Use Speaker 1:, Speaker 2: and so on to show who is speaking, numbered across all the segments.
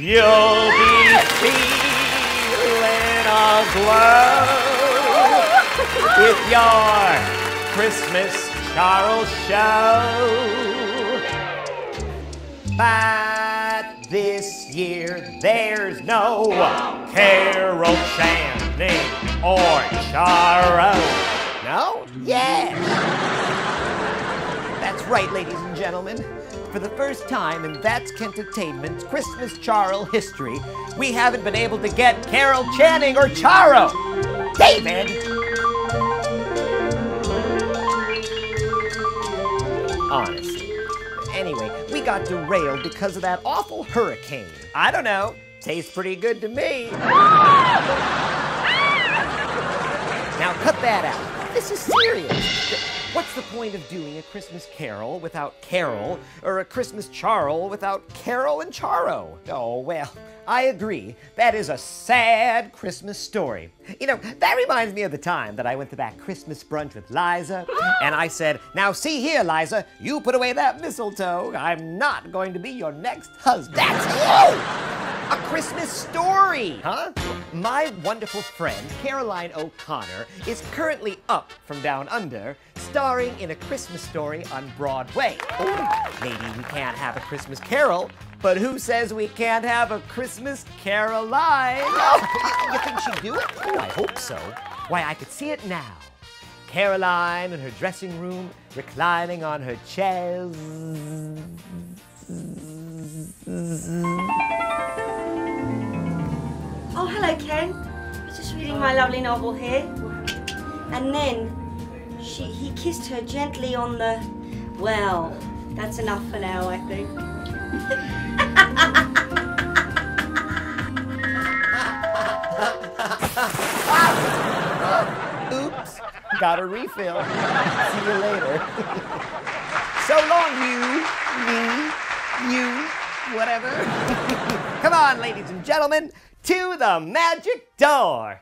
Speaker 1: You'll be feeling a glow with your Christmas Charles show. But this year there's no Carol Channing or Charo. No? Yeah. That's right, ladies and gentlemen. For the first time in That's Kentertainment's Christmas Charl history, we haven't been able to get Carol Channing or Charo. David! Honestly. Anyway, we got derailed because of that awful hurricane. I don't know. Tastes pretty good to me. Now cut that out. This is serious. What's the point of doing a Christmas carol without Carol, or a Christmas charl without Carol and Charo? Oh, well, I agree. That is a sad Christmas story. You know, that reminds me of the time that I went to that Christmas brunch with Liza, and I said, Now see here, Liza, you put away that mistletoe. I'm not going to be your next husband. That's you! Christmas story, huh? My wonderful friend, Caroline O'Connor, is currently up from down under, starring in A Christmas Story on Broadway. Oh, maybe we can't have a Christmas carol, but who says we can't have a Christmas Caroline? you think she'd do it? Oh, I hope so. Why, I could see it now. Caroline in her dressing room, reclining on her chair.
Speaker 2: Hello, Ken. I just reading my lovely novel here. And then she, he kissed her gently on the. Well, that's enough for now, I think.
Speaker 1: Oops, got a refill. See you later. so long, you, me, you, whatever. Come on, ladies and gentlemen, to the magic door.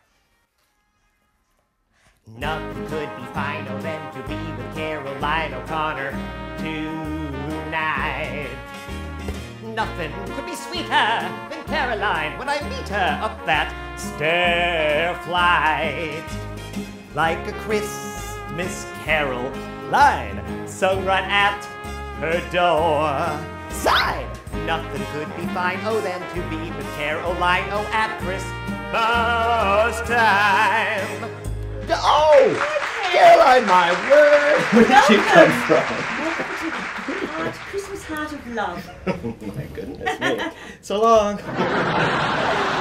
Speaker 1: Nothing could be finer than to be with Caroline O'Connor tonight. Nothing could be sweeter than Caroline when I meet her up that stair flight. Like a Christmas carol line sung right at her door. Side! Nothing could be fine, oh, than to be with oh, Caroline, oh, at Christmas time. Oh! Caroline, my word!
Speaker 3: Where did you come from?
Speaker 2: Heart, Christmas heart of love.
Speaker 3: Oh my goodness me. So long.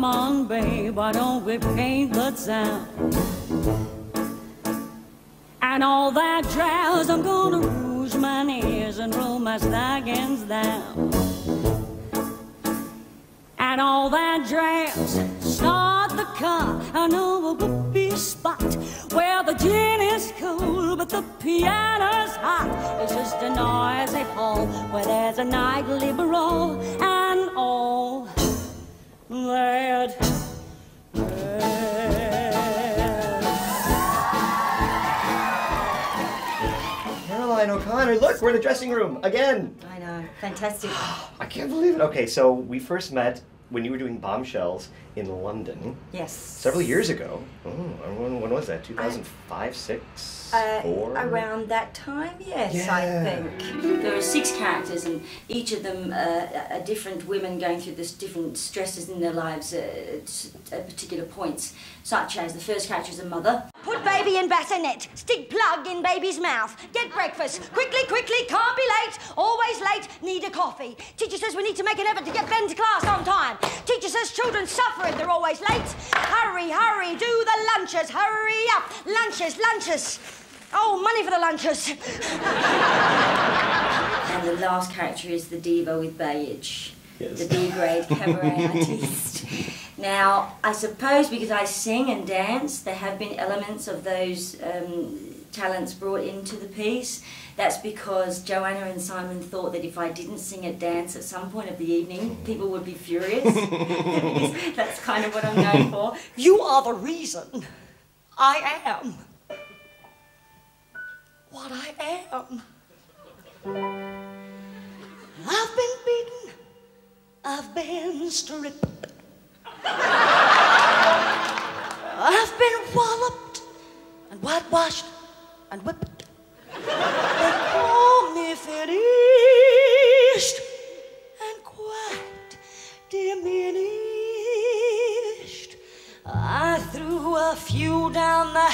Speaker 4: Come on, babe, why don't we paint the town? And all that jazz, I'm gonna rouge my ears and roll my stockings down. And all that jazz, start the car. I know a whoopee spot where the gin is cool, but the piano's hot. It's just a noisy hall where there's a nightly brawl and all that
Speaker 3: Caroline O'Connor, look, we're in the dressing room again.
Speaker 2: I know, fantastic.
Speaker 3: I can't believe it. Okay, so we first met
Speaker 1: when you were doing bombshells in London
Speaker 2: Yes.
Speaker 1: several years ago. Oh, when, when was that? 2005, 6,
Speaker 2: Uh,
Speaker 1: 4?
Speaker 2: around that time, yes, I think. There are six characters, and each of them uh, are different women going through this different stresses in their lives at, at particular points, such as the first character is a mother. Put baby in bassinet, stick plug in baby's mouth, get breakfast, quickly, quickly, can't be late, always late, need a coffee. Teacher says we need to make an effort to get Ben to class on time. Teacher says children suffer if they're always late. Hurry, hurry, do the lunches, hurry up, lunches, lunches. Oh, money for the lunches. and the last character is the diva with beige.
Speaker 1: Yes.
Speaker 2: The B grade cabaret artist. Now, I suppose because I sing and dance, there have been elements of those um, talents brought into the piece. That's because Joanna and Simon thought that if I didn't sing or dance at some point of the evening, mm. people would be furious. That's kind of what I'm known for. You are the reason I am what I am. I've been beaten, I've been stripped, I've been walloped and whitewashed and whipped. Finished and quite diminished. I threw a few down the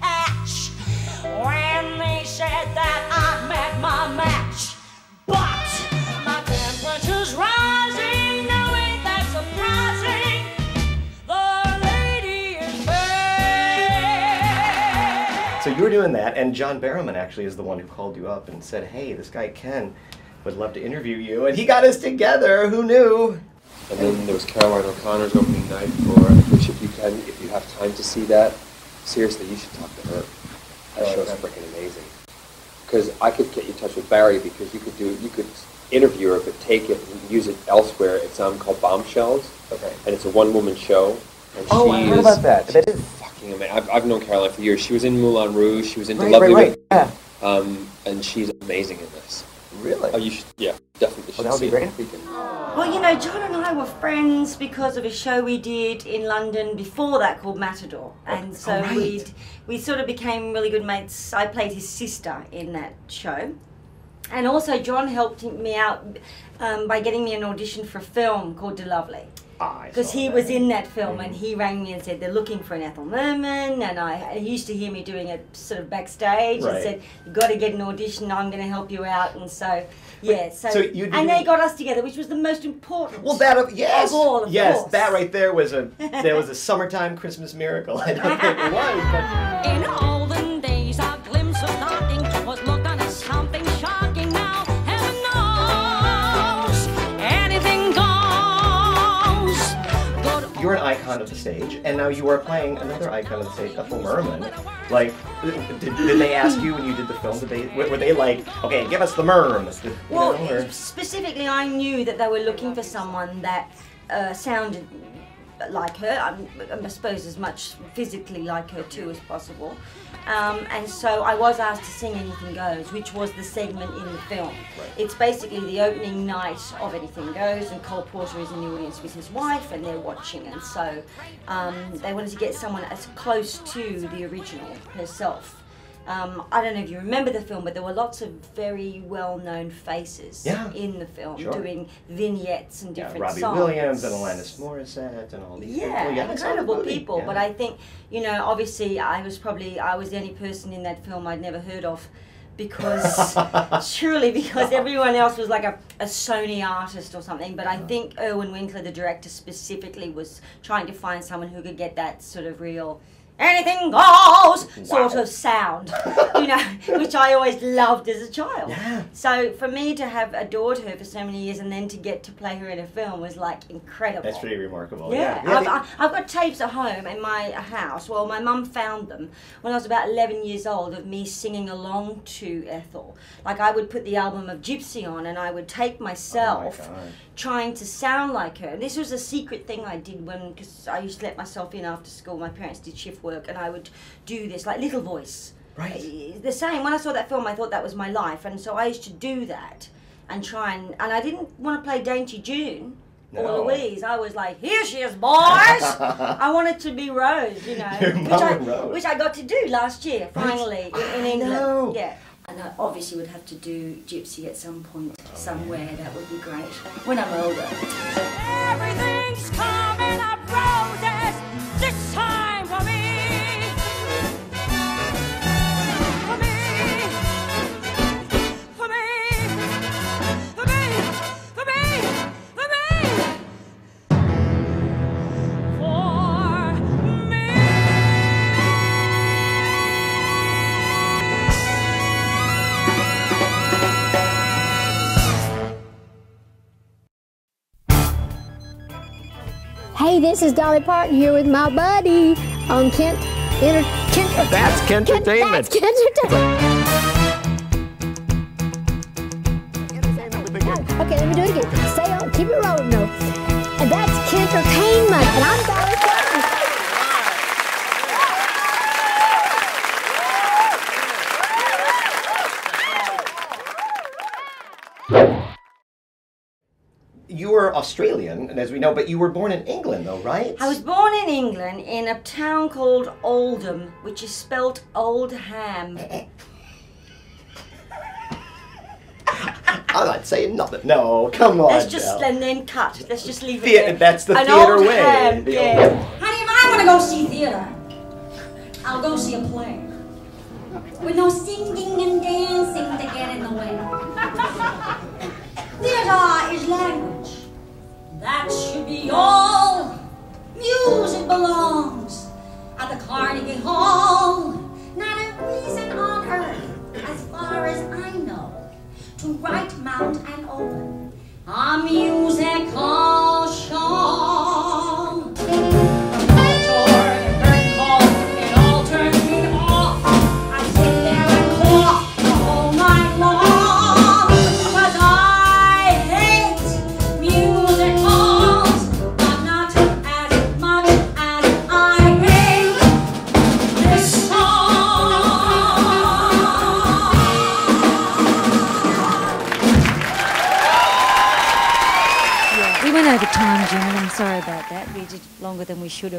Speaker 2: hatch when they said that I'd met my match.
Speaker 1: So you were doing that, and John Barrowman actually is the one who called you up and said, "Hey, this guy Ken would love to interview you," and he got us together. Who knew?
Speaker 5: And then there was Caroline O'Connor's opening night for, which if you can, if you have time to see that, seriously, you should talk to her. That
Speaker 1: Oh,
Speaker 5: show's
Speaker 1: okay.
Speaker 5: freaking amazing. Because I could get you in touch with Barry because you could do, you could interview her, but take it and use it elsewhere. It's um called Bombshells,
Speaker 1: Okay.
Speaker 5: and it's a one-woman show. And
Speaker 1: Oh,
Speaker 5: she
Speaker 1: I heard
Speaker 5: is
Speaker 1: about that. That is
Speaker 5: fucking amazing. I've, I've known Caroline for years. She was in Moulin Rouge. She was in
Speaker 1: right,
Speaker 5: Lovely
Speaker 1: right, right.
Speaker 5: Women.
Speaker 1: Yeah.
Speaker 5: Um, and she's amazing in this.
Speaker 1: Really?
Speaker 5: Oh, you should, yeah, definitely.
Speaker 1: Oh, that would be great.
Speaker 5: if we can.
Speaker 2: Well, you know, John and I were friends because of a show we did in London before that called Matador, and so
Speaker 1: oh, right.
Speaker 2: we we sort of became really good mates. I played his sister in that show, and also John helped me out um, by getting me an audition for a film called De Lovely. Because
Speaker 1: saw
Speaker 2: he
Speaker 1: that.
Speaker 2: was in that film and he rang me and said they're looking for an Ethel Merman and I he used to hear me doing it sort of backstage
Speaker 1: Right.
Speaker 2: and said "You've got to get an audition I'm going to help you out and so yeah so,
Speaker 1: so you'd
Speaker 2: and
Speaker 1: doing-
Speaker 2: they got us together which was the most important
Speaker 1: Well, that of yes,
Speaker 2: Of all, of
Speaker 1: yes,
Speaker 2: course.
Speaker 1: that right there was a there was a summertime Christmas miracle. I don't think it was, but you're an icon of the stage, and now you are playing another icon of the stage, Ethel Merman. Like, did, did they ask you when you did the film? Did they were, they like, okay, give us the Merm?
Speaker 2: Well
Speaker 1: know,
Speaker 2: specifically I knew that they were looking for someone that uh, sounded like her. I'm, I suppose as much physically like her too as possible. Um, and so I was asked to sing Anything Goes which was the segment in the film. It's basically the opening night of Anything Goes and Cole Porter is in the audience with his wife and they're watching. And so um, they wanted to get someone as close to the original herself um, I don't know if you remember the film, but there were lots of very well-known faces
Speaker 1: Yeah.
Speaker 2: in the film
Speaker 1: Sure.
Speaker 2: doing vignettes and different yeah,
Speaker 1: Robbie
Speaker 2: songs.
Speaker 1: Williams and Alanis Morissette and all these
Speaker 2: Yeah,
Speaker 1: people. Yeah,
Speaker 2: incredible people.
Speaker 1: Yeah.
Speaker 2: But I think, you know, obviously I was probably I was the only person in that film I'd never heard of because surely because everyone else was like a, a Sony artist or something. But I think Irwin Winkler, the director, specifically was trying to find someone who could get that sort of real anything goes sort of sound, you know, which I always loved as a child.
Speaker 1: Yeah.
Speaker 2: So for me to have adored her for so many years and then to get to play her in a film was like incredible.
Speaker 1: That's pretty remarkable.
Speaker 2: Yeah,
Speaker 1: yeah.
Speaker 2: I've, I- I've got tapes at home in my house. Well, my mum found them when I was about 11 years old of me singing along to Ethel. Like, I would put the album of Gypsy on and I would take myself
Speaker 1: Oh God.
Speaker 2: trying to sound like her. And this was a secret thing I did when, because I used to let myself in after school. My parents did shift work and I would do this, like little voice.
Speaker 1: Right.
Speaker 2: Eh, the same. When I saw that film, I thought that was my life. And so I used to do that and try and, and I didn't want to play Dainty June or Louise. I was like, here she is, boys. I wanted to be Rose, you know, which I
Speaker 1: Rose.
Speaker 2: which I got to do last year finally in, in England.
Speaker 1: know.
Speaker 2: Yeah. And I obviously would have to do Gypsy at some point
Speaker 1: Oh,
Speaker 2: somewhere. That would be great when I'm older.
Speaker 4: Everything's coming up roses this time
Speaker 6: this is Dolly Parton here with my buddy on Kent Enter Kent.
Speaker 7: That's
Speaker 6: Kent-
Speaker 7: Kentertainment.
Speaker 6: That's Kentertainment. Okay, and
Speaker 1: as we know, but you were born in England, though, right?
Speaker 2: I was born in England in a town called Oldham, which is spelt Oldham.
Speaker 1: I'm not saying nothing. No, come on.
Speaker 2: Let's just
Speaker 1: Del.
Speaker 2: and then cut. Let's just leave it
Speaker 1: Thea-
Speaker 2: there.
Speaker 1: that's the
Speaker 2: An
Speaker 1: theater way.
Speaker 2: Oldham,
Speaker 1: The
Speaker 2: yeah.
Speaker 1: Oldham.
Speaker 8: Honey, if I want to go see theater, I'll go see a play. With no singing and dancing to get in the way. Theater is language. That should be all. Music belongs at the Carnegie Hall. Not a reason on earth, as far as I know, to write, mount, and open a musical show.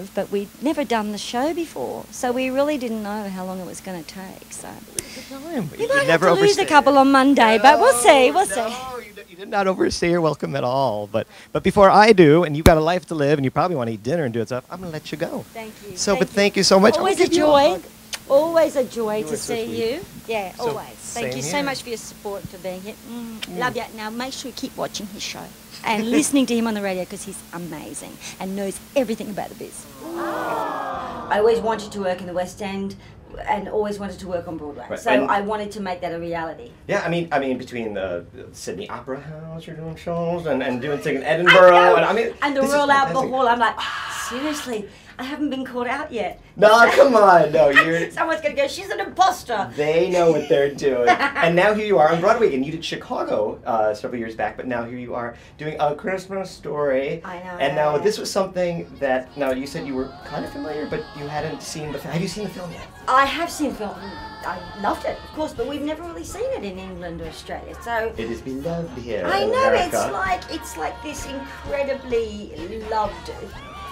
Speaker 2: Have, but we'd never done the show before, so we really didn't know how long it was going to take. So we might have to lose a couple on Monday, but we'll see. We'll see.
Speaker 7: No, you, did- you did not overstay your welcome at all. But but before I do, and you've got a life to live, and you probably want to eat dinner and do stuff, I'm going to let you go.
Speaker 2: Thank you.
Speaker 7: So, but thank you so much.
Speaker 2: Always a joy. Always a joy to
Speaker 7: so
Speaker 2: see you. Yeah,
Speaker 7: So,
Speaker 2: always. Thank you so much for your support for being here. Mm, Love you. Now make sure you keep watching his show and listening to him on the radio because he's amazing and knows everything about the biz. I always wanted to work in the West End and always wanted to work on Broadway.
Speaker 1: Right,
Speaker 2: So
Speaker 1: and-
Speaker 2: I wanted to make that a reality.
Speaker 1: Yeah, I mean, I mean, between the Sydney Opera House, you're doing shows, and, and doing things in
Speaker 2: I
Speaker 1: Edinburgh,
Speaker 2: know.
Speaker 1: and I mean,
Speaker 2: and the Royal Albert. Hall, I'm like, ah, seriously, I haven't been called out yet.
Speaker 1: No, come on, no, you're.
Speaker 2: Someone's gonna go, she's an imposter.
Speaker 1: They know what they're doing. and now here you are on Broadway, and you did Chicago uh, several years back, but now here you are doing A Christmas Story.
Speaker 2: I know.
Speaker 1: And now this was something that, now you said you were kind of familiar, but you hadn't seen the film. Have you seen the film yet?
Speaker 2: I have seen the film. I loved it, of course, but we've never really seen it in England or Australia. So
Speaker 1: It is beloved here.
Speaker 2: I know
Speaker 1: America.
Speaker 2: it's like it's like this incredibly loved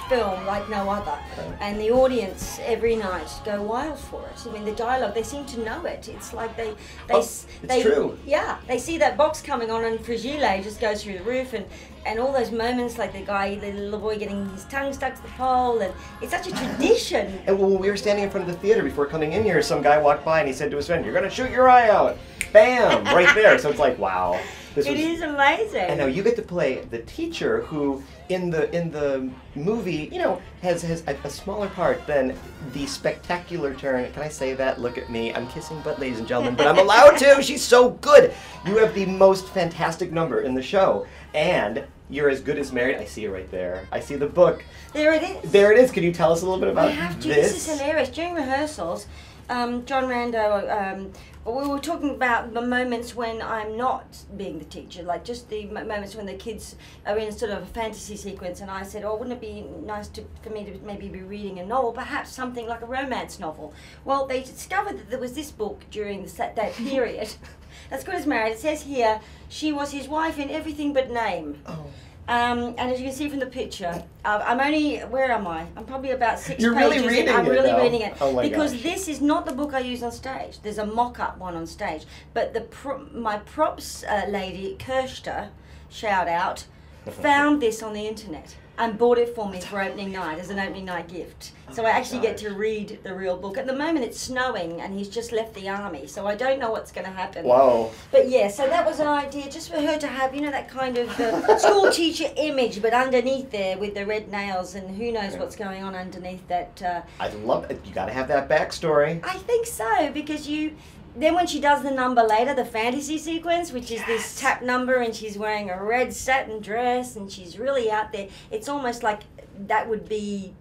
Speaker 2: film like no other, and the audience every night go wild for it. I mean, the dialogue they seem to know it. It's like they they
Speaker 1: Oh, it's
Speaker 2: they
Speaker 1: true.
Speaker 2: yeah they see that box coming on and Fragile just goes through the roof and. And all those moments, like the guy, the little boy getting his tongue stuck to the pole, and it's such a tradition.
Speaker 1: And when we were standing in front of the theater before coming in here, some guy walked by and he said to his friend, "You're gonna shoot your eye out." Bam! Right there. So it's like, wow. This
Speaker 2: It
Speaker 1: was-
Speaker 2: is amazing.
Speaker 1: And now you get to play the teacher who, in the in the movie, you know, has has a, a smaller part than the spectacular turn. Can I say that? Look at me. I'm kissing butt, ladies and gentlemen, but I'm allowed to. She's so good. You have the most fantastic number in the show, and you're as good as married. I see you right there. I see the book.
Speaker 2: there it is.
Speaker 1: There it is. Can you tell us a little bit about
Speaker 2: I have to.
Speaker 1: this?
Speaker 2: This is hilarious. During rehearsals, um, John Rando, um, we were talking about the moments when I'm not being the teacher, like just the moments when the kids are in sort of a fantasy sequence, and I said, "Oh, wouldn't it be nice to, for me to maybe be reading a novel, perhaps something like a romance novel?" Well, they discovered that there was this book during the, that period. That's good as married. It says here she was his wife in everything but name.
Speaker 1: Oh.
Speaker 2: Um, and as you can see from the picture, uh, I'm only where am I? I'm probably about 6
Speaker 1: You're really
Speaker 2: pages. in.
Speaker 1: reading
Speaker 2: I'm
Speaker 1: it
Speaker 2: really
Speaker 1: now.
Speaker 2: reading it
Speaker 1: Oh
Speaker 2: because
Speaker 1: gosh.
Speaker 2: this is not the book I use on stage. There's a mock-up one on stage, but the pro- my props uh, lady Kirsta, shout out, found this on the internet and bought it for me for opening night as an opening night gift. So I actually get to read the real book. At the moment, it's snowing and he's just left the army, so I don't know what's going to happen.
Speaker 1: Whoa.
Speaker 2: But yeah, so that was an idea just for her to have, you know, that kind of uh, school teacher image, but underneath there with the red nails and who knows what's going on underneath that. Uh,
Speaker 1: I love it. You got to have that backstory.
Speaker 2: I think so because you. Then when she does the number later, the fantasy sequence, which is this tap number, and she's wearing a red satin dress, and she's really out there. It's almost like that would be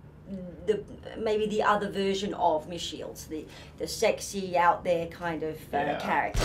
Speaker 2: the maybe the other version of Miss Shields, the the sexy out there kind of uh,
Speaker 1: Yeah.
Speaker 2: character.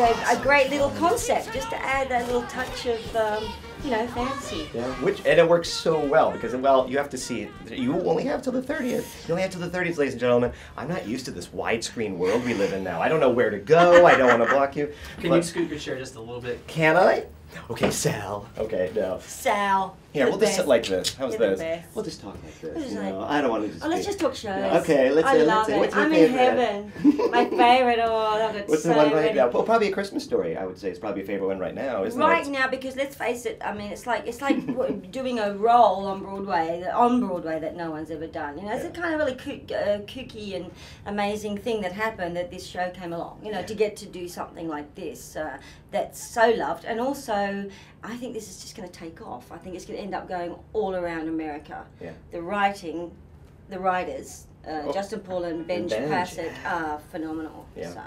Speaker 4: A,
Speaker 2: a great little concept just to add that little touch of, um, you know, fancy.
Speaker 1: Yeah, which and it works so well because well, you have to see it. You only have till the thirtieth. You only have till the thirtieth, ladies and gentlemen. I'm not used to this widescreen world we live in now. I don't know where to go. I don't want to block you.
Speaker 9: Can you scoot your chair just a little bit?
Speaker 1: Can I? Okay, Sal. Okay, no.
Speaker 2: Sal.
Speaker 1: Here,
Speaker 2: the
Speaker 1: we'll just sit like this. How's
Speaker 2: You're
Speaker 1: this?
Speaker 2: best.
Speaker 1: We'll just talk like this.
Speaker 2: We'll just
Speaker 1: you
Speaker 2: like-
Speaker 1: I don't want to just.
Speaker 2: Oh, let's just talk shows.
Speaker 1: Yeah, okay, let's
Speaker 2: I
Speaker 1: say-
Speaker 2: love
Speaker 1: let's
Speaker 2: it. I'm
Speaker 1: favorite?
Speaker 2: in heaven. My favorite. Oh, I love it
Speaker 1: What's
Speaker 2: so
Speaker 1: the one right
Speaker 2: many.
Speaker 1: now? Well, probably a Christmas story. I would say it's probably a favorite one right now, isn't
Speaker 2: Right
Speaker 1: it?
Speaker 2: Right now, because let's face it, I mean, it's like it's like doing a role on Broadway, that- on Broadway that no one's ever done. You know, it's a kind of really kook, uh, kooky and amazing thing that happened that this show came along. You know, to get to do something like this uh, that's so loved, and also I think this is just going to take off. I think it's going to end up going all around America.
Speaker 1: Yeah.
Speaker 2: The writing, the writers. Uh,
Speaker 1: Oh,
Speaker 2: Justin Paul and
Speaker 1: Ben.
Speaker 2: Pasek are phenomenal.
Speaker 1: Yeah.
Speaker 2: So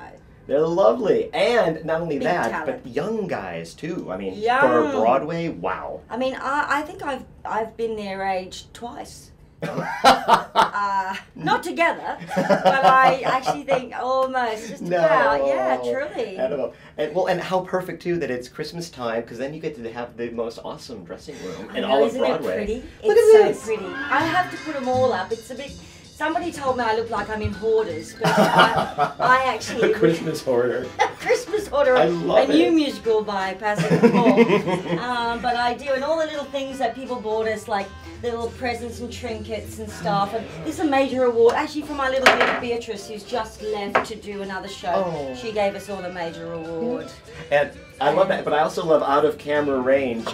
Speaker 1: They're lovely, and not only
Speaker 2: Big
Speaker 1: that,
Speaker 2: talent.
Speaker 1: but young guys too. I mean, for Broadway, wow.
Speaker 2: I mean, I, I think I've I've been their age twice. uh, not together, but I actually think almost just
Speaker 1: No.
Speaker 2: about. Yeah, truly.
Speaker 1: Animal. And well, and how perfect too that it's Christmas time because then you get to have the most awesome dressing room
Speaker 2: I
Speaker 1: in
Speaker 2: know,
Speaker 1: all of Broadway.
Speaker 2: it pretty?
Speaker 1: Look
Speaker 2: it's
Speaker 1: at
Speaker 2: so
Speaker 1: this.
Speaker 2: pretty. I have to put them all up. It's a bit. Somebody told me I look like I'm in Hoarders, but I, I actually
Speaker 1: a Christmas order.
Speaker 2: Christmas Order,
Speaker 1: I love
Speaker 2: a new
Speaker 1: it.
Speaker 2: musical by Pascal Paul. um, but I do, and all the little things that people bought us, like little presents and trinkets and stuff. And this is a major award, actually, for my little girl Beatrice, who's just left to do another show.
Speaker 1: Oh.
Speaker 2: She gave us all a major award.
Speaker 1: And I love that, but I also love out of camera range.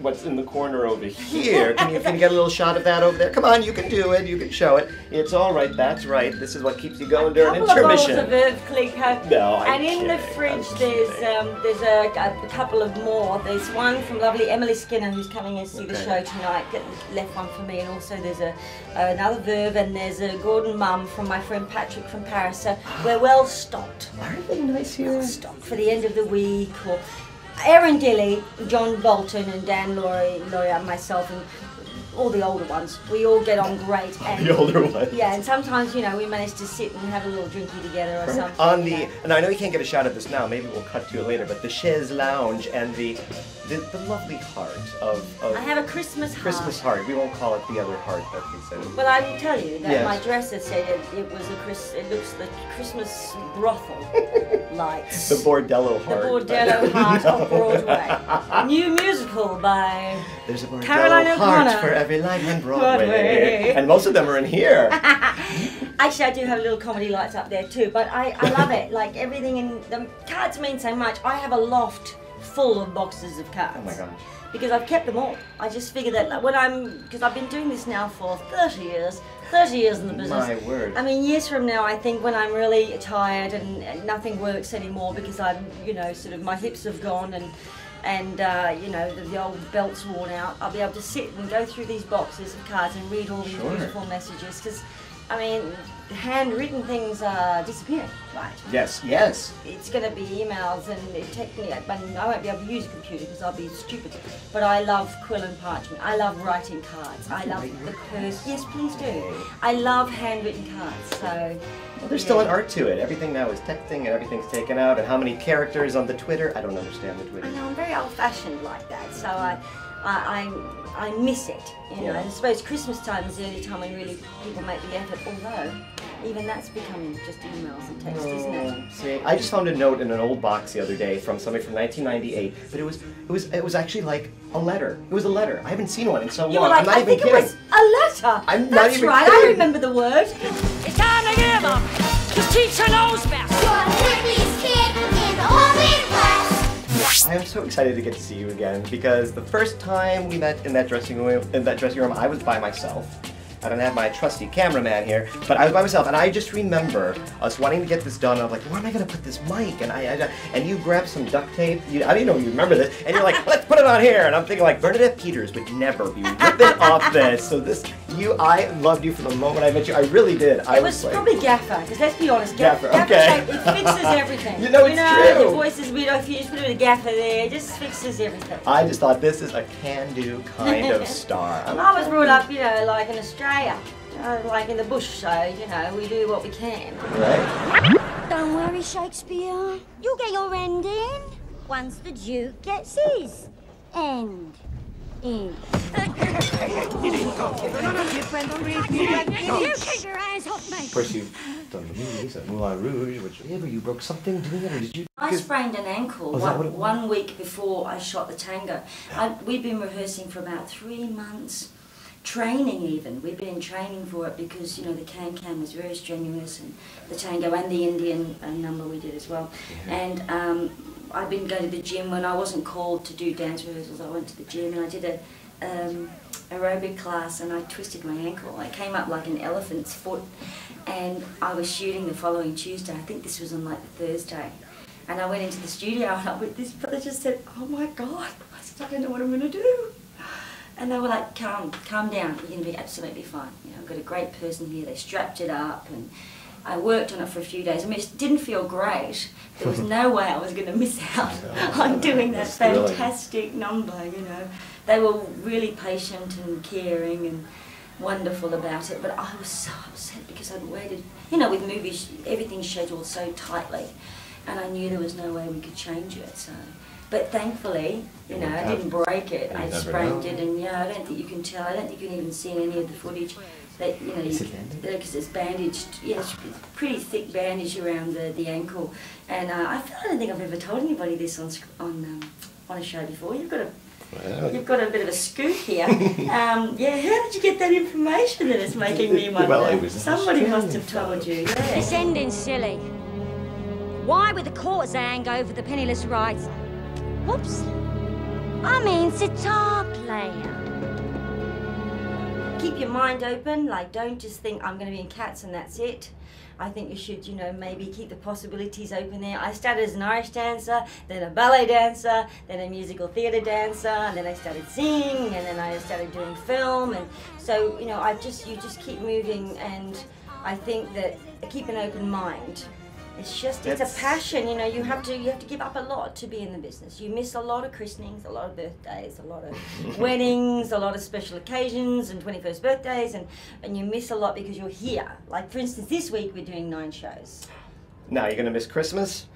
Speaker 1: What's in the corner over here? Can you, can you get a little shot of that over there? Come on, you can do it. You can show it. It's all right. That's right. This is what keeps you going during
Speaker 2: couple of
Speaker 1: intermission.
Speaker 2: of Clicquot.
Speaker 1: No, I'm
Speaker 2: and in the fridge, there's um, there's a, a, couple of more. There's one from lovely Emily Skinner, who's coming and see the show tonight. Get, left one for me, and also there's a another Veuve, and there's a Gordon Mumm from my friend Patrick from Paris. So we're well stocked.
Speaker 1: Aren't they nice here?
Speaker 2: Stocked for the end of the week, or Erin Dilly, John Bolton, and Dan Lauria, Lauria, and myself, and all the older ones. We all get on great. And
Speaker 1: The older ones.
Speaker 2: yeah, and sometimes, you know, we manage to sit and have a little drinky together or something.
Speaker 1: On
Speaker 2: you
Speaker 1: the,
Speaker 2: know.
Speaker 1: and I know you can't get a shot of this now. Maybe we'll cut to it later. But the chaise lounge and the, the, the lovely heart of, of
Speaker 2: I have a Christmas heart.
Speaker 1: Christmas heart. We won't call it the other heart that we said.
Speaker 2: Well, I will tell you that
Speaker 1: Yes.
Speaker 2: my dresser said it, it was a Chris. It looks the Christmas brothel lights.
Speaker 1: The bordello heart. The.
Speaker 2: Bordello Heart of Broadway. New musical by
Speaker 1: There's a bordello
Speaker 2: Caroline
Speaker 1: heart
Speaker 2: O'Connor.
Speaker 1: Every light on Broadway.
Speaker 2: Broadway.
Speaker 1: And most of them are in here.
Speaker 2: Actually, I do have a little comedy lights up there too, but I, I love it. Like everything in the cards mean so much. I have a loft full of boxes of cards.
Speaker 1: Oh my gosh.
Speaker 2: Because I've kept them all. I just figured that like, when I'm, because I've been doing this now for 30 years, 30 years in the business.
Speaker 1: My word.
Speaker 2: I mean, years from now, I think when I'm really tired and, and nothing works anymore because I'm, you know, sort of my hips have gone and and uh, you know the, the old belt's worn out, I'll be able to sit and go through these boxes of cards and read all these
Speaker 1: Sure.
Speaker 2: beautiful messages. Because, I mean, handwritten things are disappearing, right?
Speaker 1: Yes, yes.
Speaker 2: It's going to be emails and it technically, I mean, I won't be able to use a computer because I'll be stupid. But I love quill and parchment. I love writing cards. I love the curse. Yes, please do. I love handwritten cards. So.
Speaker 1: There's still an art to it. Everything now is texting and everything's taken out. And how many characters on the Twitter? I don't understand the Twitter.
Speaker 2: I know I'm very old-fashioned like that, so I, I, I, I miss it. You know,
Speaker 1: Yeah.
Speaker 2: I suppose Christmas time is the only time when really people make the effort. Although, even that's becoming just emails and text, isn't it?
Speaker 1: Oh, see, I just found a note in an old box the other day from somebody from 1998, but it was it was it was actually like a letter. It was a letter. I haven't seen one in so
Speaker 2: You
Speaker 1: long.
Speaker 2: were like,
Speaker 1: I'm not
Speaker 2: I
Speaker 1: even
Speaker 2: think
Speaker 1: kidding.
Speaker 2: it was a letter.
Speaker 1: I'm not
Speaker 2: That's
Speaker 1: even
Speaker 2: right. I remember the word.
Speaker 4: It's time to give up. Cause teacher knows best.
Speaker 1: I am so excited to get to see you again because the first time we met in that dressing room, in that dressing room, I was by myself. I don't have my trusty cameraman here, but I was by myself, and I just remember us wanting to get this done. I was like, "Where am I going to put this mic?" And I, I and you grabbed some duct tape. You, I didn't know you remember this, and you're like, "Let's put it on here." And I'm thinking like Bernadette Peters would never be ripping off this. So this, you, I loved you from the moment I met you. I really did. I
Speaker 2: It was
Speaker 1: like,
Speaker 2: probably Gaffer, because let's be honest,
Speaker 1: Gaffer,
Speaker 2: Gaffer
Speaker 1: okay.
Speaker 2: tape, it fixes everything.
Speaker 1: You know, it's true.
Speaker 2: Your voice is weird, if you just put a Gaffer there, it just fixes everything.
Speaker 1: I just thought this is a can-do kind of star. I'm a
Speaker 2: I was brought up, you know, like in Australia, uh, like in the bush, so, you know, we do what we can.
Speaker 1: Right?
Speaker 6: Don't worry, Shakespeare. You'll get your end in once the Duke gets his end in.
Speaker 4: You keep your hands off me.
Speaker 1: Of course, you've done the movies, like Moulin Rouge, which you broke something doing it, or did you?
Speaker 2: I sprained an ankle
Speaker 1: Oh,
Speaker 2: one,
Speaker 1: what it was?
Speaker 2: one week before I shot the tango. I, we'd been rehearsing for about three months, training even. We'd been training for it because, you know, the can-can was very strenuous and the tango and the Indian uh, number we did as well. And um, I'd been going to the gym when I wasn't called to do dance rehearsals. I went to the gym and I did a um, aerobic class and I twisted my ankle. I came up like an elephant's foot and I was shooting the following Tuesday. I think this was on like the Thursday. And I went into the studio and I went, this brother just said, oh my God. I said, I don't know what I'm going to do. And they were like, calm, calm down. You're going to be absolutely fine. You know, I've got a great person here. They strapped it up and I worked on it for a few days. I mean, it didn't feel great. There was no way I was going to miss out on doing that fantastic number, you know. They were really patient and caring and wonderful about it, but I was so upset because I'd waited. You know, with movies, everything's scheduled so tightly, and I knew there was no way we could change it. So, but thankfully, you know, I didn't break it. I sprained it, and yeah, I don't think you can tell. I don't think you can even see any of the footage. That you know,
Speaker 1: Is
Speaker 2: you-
Speaker 1: it bandaged?
Speaker 2: because it's bandaged. Yeah, it's pretty thick bandage around the, the ankle, and uh, I, feel, I don't think I've ever told anybody this on on um, on a show before. You've got a You've got a bit of a scoop here. Um, yeah, how did you get that information that it's making me wonder?
Speaker 1: Well, it was
Speaker 2: Somebody must have told you.
Speaker 6: This
Speaker 2: Yeah.
Speaker 6: ending's silly. Why would the courtesan go over the penniless rights? Whoops. I mean, sitar player.
Speaker 2: Keep your mind open. Like, don't just think I'm going to be in Cats and that's it. I think you should, you know, maybe keep the possibilities open there. I started as an Irish dancer, then a ballet dancer, then a musical theatre dancer, and then I started singing, and then I started doing film, and so you know, I just you just keep moving, and I think that keep an open mind. It's just it's a passion, you know. You have to you have to give up a lot to be in the business. You miss a lot of christenings, a lot of birthdays, a lot of weddings, a lot of special occasions, and twenty first birthdays, and and you miss a lot because you're here. Like for instance, this week we're doing nine shows.
Speaker 1: Now you're gonna miss Christmas.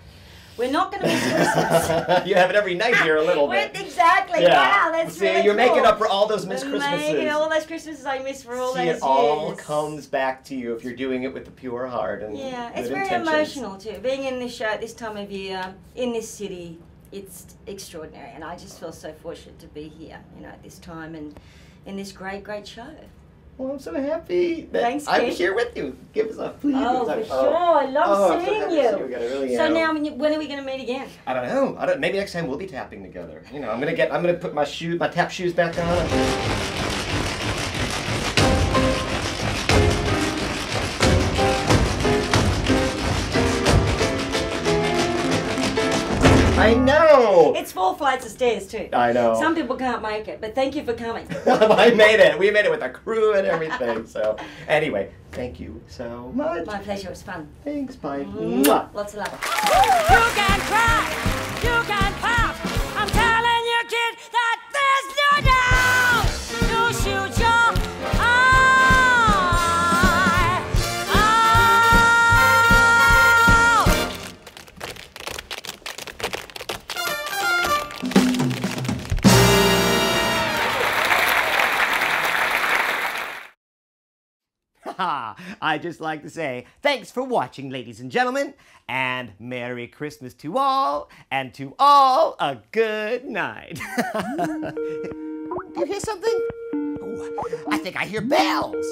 Speaker 2: We're not going to miss Christmas.
Speaker 1: you have it every night here a little bit.
Speaker 2: exactly.
Speaker 1: Yeah.
Speaker 2: Wow, that's
Speaker 1: See,
Speaker 2: really
Speaker 1: you're making up for all those missed
Speaker 2: We're
Speaker 1: Christmases.
Speaker 2: Making all those Christmases I missed for all
Speaker 1: See,
Speaker 2: those
Speaker 1: it all
Speaker 2: years.
Speaker 1: comes back to you if you're doing it with a pure heart and
Speaker 2: Yeah,
Speaker 1: good
Speaker 2: it's very
Speaker 1: intentions.
Speaker 2: emotional too. Being in this show at this time of year in this city, it's extraordinary, and I just feel so fortunate to be here. You know, at this time and in this great, great show.
Speaker 1: Well, I'm so happy that
Speaker 2: Thanks,
Speaker 1: I'm
Speaker 2: Kate.
Speaker 1: here with you. Give us a please.
Speaker 2: Oh, for
Speaker 1: a- oh.
Speaker 2: sure! I love
Speaker 1: Oh, I'm so
Speaker 2: seeing you.
Speaker 1: you really
Speaker 2: so now, when, you, when are we going to meet again?
Speaker 1: I don't know. I don't. Maybe next time we'll be tapping together. You know, I'm gonna get. I'm gonna put my shoe, my tap shoes back on. I know.
Speaker 2: It's four flights of stairs too.
Speaker 1: I know.
Speaker 2: Some people can't make it, but thank you for coming.
Speaker 1: I made it. We made it with a crew and everything. So, anyway, thank you so much.
Speaker 2: My pleasure. It was fun.
Speaker 1: Thanks. Bye.
Speaker 2: Mwah.
Speaker 1: Mwah.
Speaker 2: Lots of love.
Speaker 4: You can cry, you can pout.
Speaker 7: I just like to say thanks for watching, ladies and gentlemen, and Merry Christmas to all, and to all a good night. Do you hear something? Oh, I think I hear bells.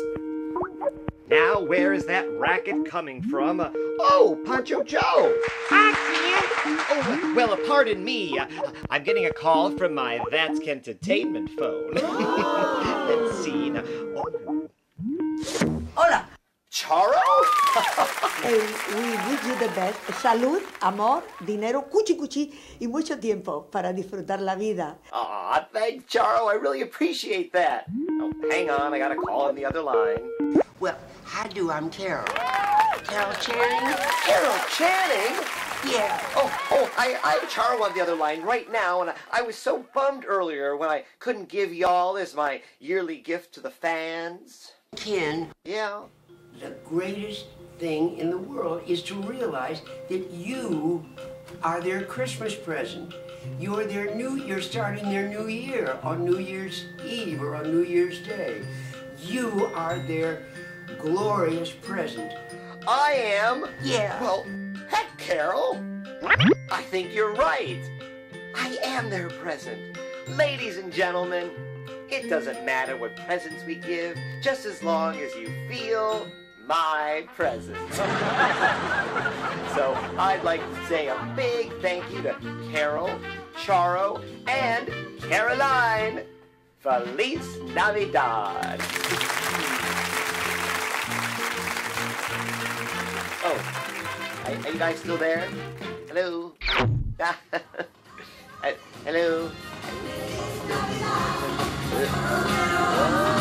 Speaker 7: Now, where is that racket coming from? Uh, oh, Pancho Joe! I see Oh, well, pardon me. Uh, I'm getting a call from my That's Entertainment phone. Let's see. Now, oh,
Speaker 9: Hola.
Speaker 7: Charo?
Speaker 9: Eh, we wish you the best. Salud, amor, dinero, cuchi cuchi y mucho tiempo para disfrutar la vida.
Speaker 1: Aw, thanks, Charo. I really appreciate that. Oh, hang on. I got a call on the other line.
Speaker 10: Well, how do I'm Carol? Carol Channing?
Speaker 1: Carol Channing?
Speaker 10: Yeah.
Speaker 1: Oh, oh, I, I have Charo on the other line right now, and I, I was so bummed earlier when I couldn't give y'all as my yearly gift to the fans.
Speaker 10: Ken,
Speaker 1: Yeah.
Speaker 10: the greatest thing in the world is to realize that you are their Christmas present. You're their new, you're starting their new year on New Year's Eve or on New Year's Day. You are their glorious present.
Speaker 1: I am.
Speaker 10: Yeah.
Speaker 1: Well, heck, Carol. I think you're right. I am their present. Ladies and gentlemen, it doesn't matter what presents we give, just as long as you feel my presence. so I'd like to say a big thank you to Carol, Charo, and Caroline. Feliz Navidad. Oh, are, are you guys still there? Hello? Uh, 네.